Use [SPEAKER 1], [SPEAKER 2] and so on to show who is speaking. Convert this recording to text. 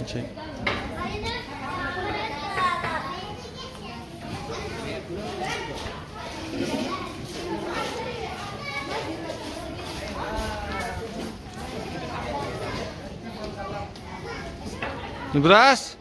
[SPEAKER 1] gente aí. No braço?